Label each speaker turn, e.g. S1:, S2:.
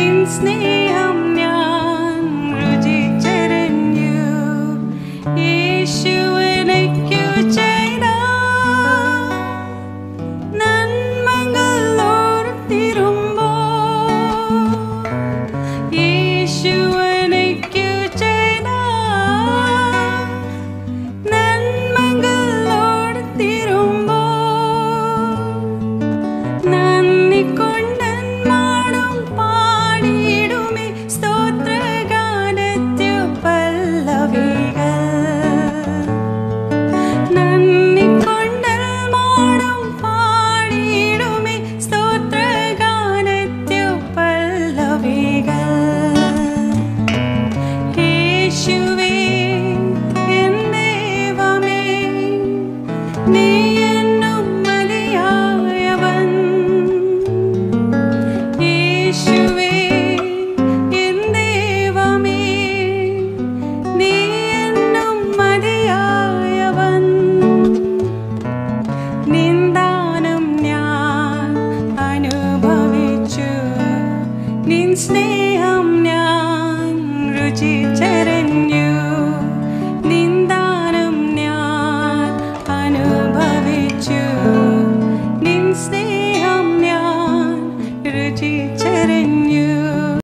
S1: Min sneham യേശുവേ സ്നേഹം ഞാൻ രുചിച്ചരേ